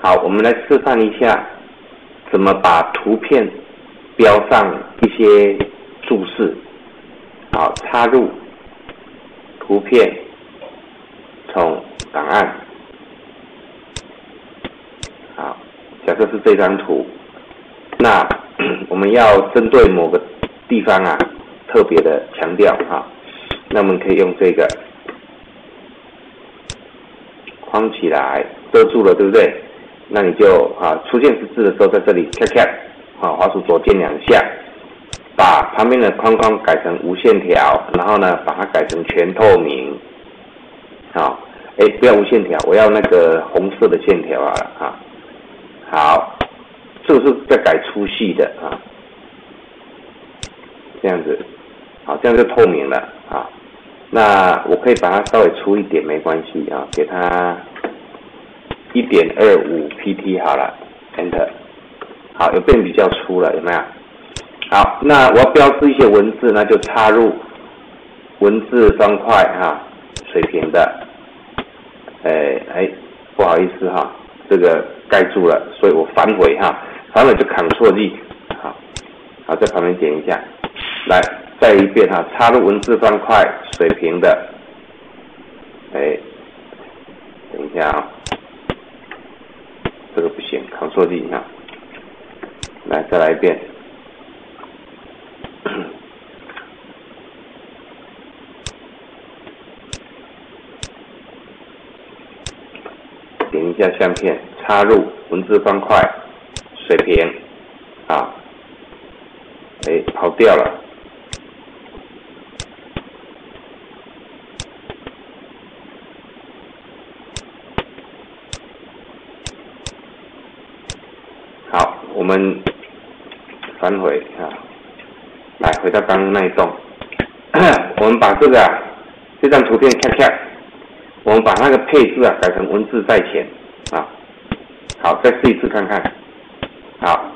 好，我们来示范一下怎么把图片标上一些注释。好，插入图片，从档案。好，假设是这张图，那 我们要针对某个地方啊，特别的强调啊，那我们可以用这个框起来，遮住了，对不对？那你就啊，出现十字的时候，在这里 cap cap，啊，滑鼠左键两下，把旁边的框框改成无线条，然后呢，把它改成全透明。好，哎，不要无线条，我要那个红色的线条啊啊。好，这个是在改粗细的啊，这样子，好，这样就透明了啊。那我可以把它稍微粗一点，没关系啊，给它。一点二五 pt 好了，enter，好，有变比较粗了，有没有？好，那我要标志一些文字，那就插入文字方块哈，水平的，哎哎，不好意思哈，这个盖住了，所以我反悔哈，反悔就 Ctrl Z，好，好在旁边点一下，来再一遍哈，插入文字方块水平的，哎，等一下啊。这个不行，扛错地啊！来，再来一遍。点一下相片，插入文字方块，水平，啊，哎，跑掉了。我我们反回啊，来回到刚刚那一栋，我们把这个这张图片看看，我们把那个配置啊改成文字在前啊，好，再试一次看看，好，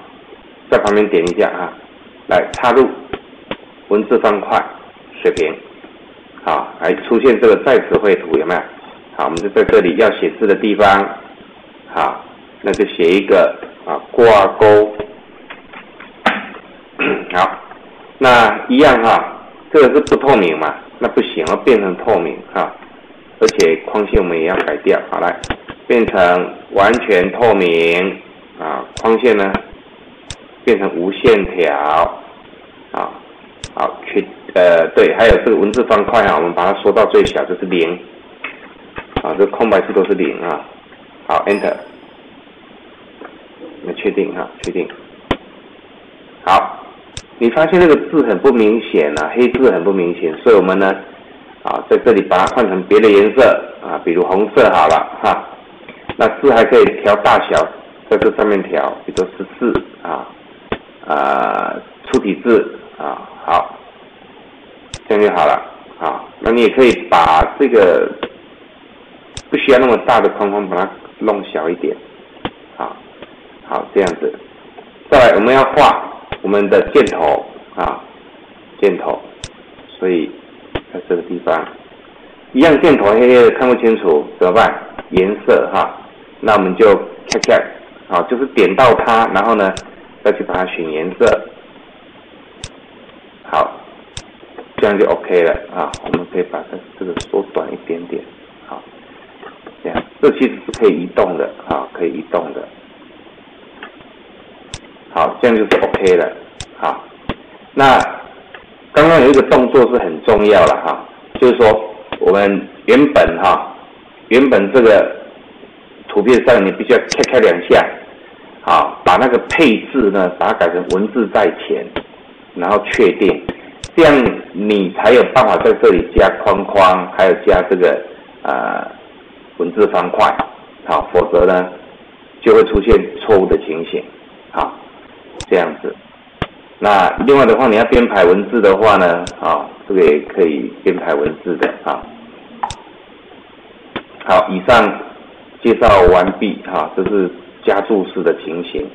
在旁边点一下啊，来插入文字方块水平，好，来出现这个在此绘图有没有？好，我们就在这里要写字的地方，好，那就写一个。啊，挂钩，好，那一样哈，这个是不透明嘛，那不行，要变成透明哈，而且框线我们也要改掉，好来，变成完全透明啊，框线呢变成无线条，啊，好，去呃对，还有这个文字方块啊，我们把它缩到最小，就是零，啊，这空白处都是零啊，好，Enter。确定哈，确定。好，你发现那个字很不明显啊，黑字很不明显，所以我们呢，啊，在这里把它换成别的颜色啊，比如红色好了哈。那字还可以调大小，在这上面调，比如十四啊，啊，粗体字啊，好，这样就好了啊。那你也可以把这个不需要那么大的框框，把它弄小一点。好，这样子，再来我们要画我们的箭头啊，箭头，所以在这个地方，一样箭头黑黑的看不清楚怎么办？颜色哈，那我们就恰恰，好，就是点到它，然后呢再去把它选颜色，好，这样就 OK 了啊，我们可以把它这个缩短一点点，好，这样，这其实是可以移动的啊，可以移动的。好，这样就是 OK 了。好，那刚刚有一个动作是很重要了哈，就是说我们原本哈，原本这个图片上你必须要开开两下，好，把那个配置呢，把它改成文字在前，然后确定，这样你才有办法在这里加框框，还有加这个呃文字方块，好，否则呢就会出现错误的情形，好。这样子，那另外的话，你要编排文字的话呢，啊，这个也可以编排文字的啊。好，以上介绍完毕哈，这是加注式的情形。